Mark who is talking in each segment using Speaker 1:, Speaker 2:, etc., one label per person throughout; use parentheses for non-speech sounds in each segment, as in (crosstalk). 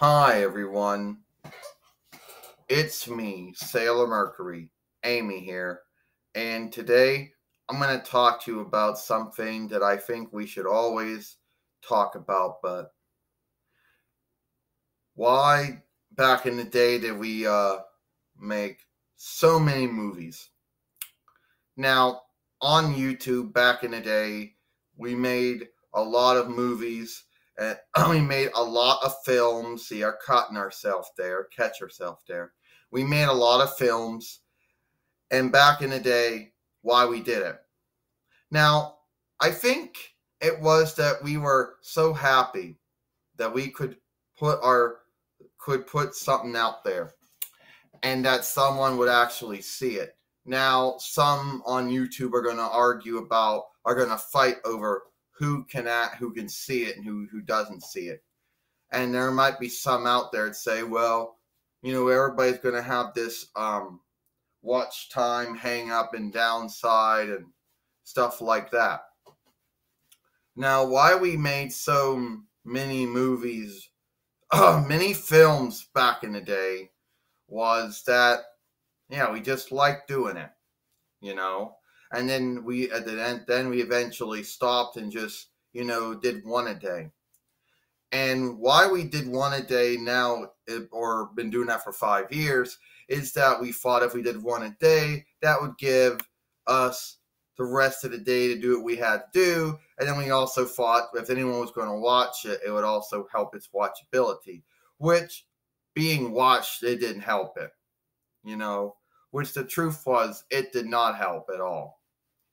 Speaker 1: Hi, everyone. It's me, Sailor Mercury, Amy here. And today I'm going to talk to you about something that I think we should always talk about. But why back in the day did we uh, make so many movies? Now, on YouTube back in the day, we made a lot of movies (clears throat) we made a lot of films. See, our cutting ourselves there, catch ourselves there. We made a lot of films, and back in the day, why we did it. Now, I think it was that we were so happy that we could put our could put something out there and that someone would actually see it. Now, some on YouTube are going to argue about are going to fight over who can act, who can see it and who who doesn't see it. And there might be some out there that say, well, you know, everybody's going to have this um, watch time hang up and downside and stuff like that. Now, why we made so many movies, uh, (clears throat) many films back in the day was that, yeah, we just liked doing it, you know and then we at the end then we eventually stopped and just you know did one a day. And why we did one a day now or been doing that for five years is that we thought if we did one a day that would give us the rest of the day to do what we had to do. And then we also thought if anyone was going to watch it it would also help its watchability which being watched it didn't help it you know which the truth was it did not help at all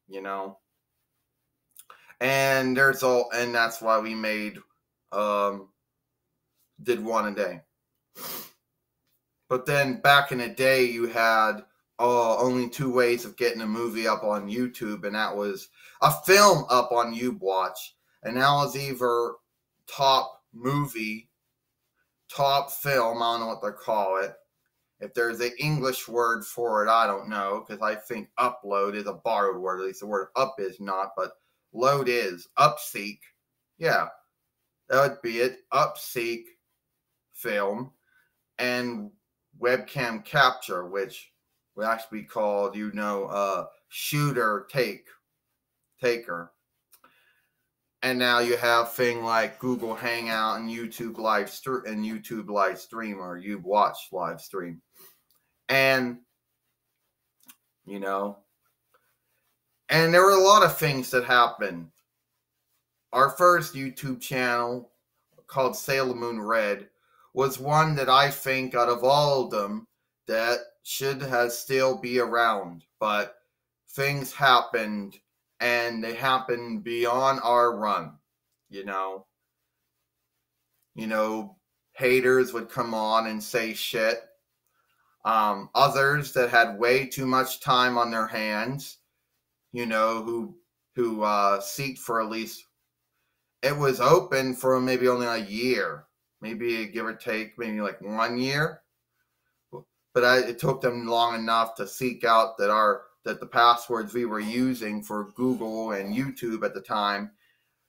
Speaker 1: you know. And there's all, and that's why we made, um, did one a day. But then back in the day, you had uh, only two ways of getting a movie up on YouTube, and that was a film up on YouWatch, and that was either top movie, top film, I don't know what they call it, if there's an English word for it, I don't know, because I think upload is a borrowed word. At least the word up is not, but load is. Upseek. Yeah, that would be it. Upseek film and webcam capture, which would actually be called, you know, uh, shooter take, taker. And now you have thing like Google Hangout and YouTube live stream and YouTube live stream or YouWatch live stream. And you know, and there were a lot of things that happened. Our first YouTube channel called Sailor Moon Red was one that I think out of all of them that should have still be around, but things happened and they happen beyond our run, you know. You know, haters would come on and say shit. Um, others that had way too much time on their hands, you know, who who uh, seek for at least it was open for maybe only a year, maybe give or take, maybe like one year. But I, it took them long enough to seek out that our that the passwords we were using for Google and YouTube at the time,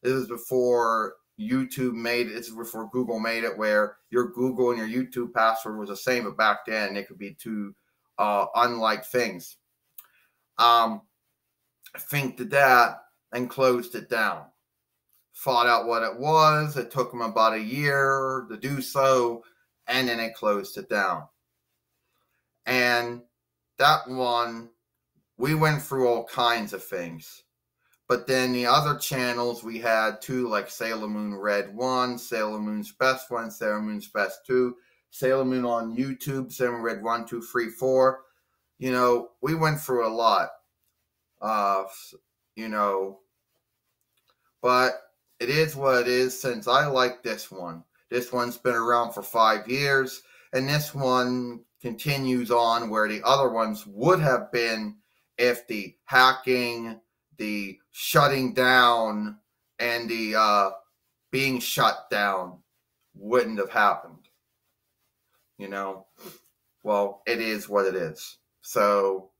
Speaker 1: this was before YouTube made it. This is before Google made it, where your Google and your YouTube password was the same, but back then it could be two uh, unlike things. Um, think that and closed it down. Fought out what it was. It took them about a year to do so, and then it closed it down. And that one we went through all kinds of things. But then the other channels we had too, like Sailor Moon Red 1, Sailor Moon's Best 1, Sailor Moon's Best 2, Sailor Moon on YouTube, Sailor Moon Red 1, 2, 3, 4. You know, we went through a lot. Uh, you know, but it is what it is since I like this one. This one's been around for five years, and this one continues on where the other ones would have been if the hacking, the shutting down, and the uh, being shut down wouldn't have happened. You know, well, it is what it is. So,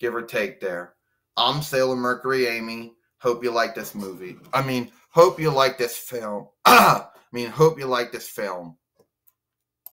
Speaker 1: give or take there. I'm Sailor Mercury Amy. Hope you like this movie. I mean, hope you like this film. (clears throat) I mean, hope you like this film.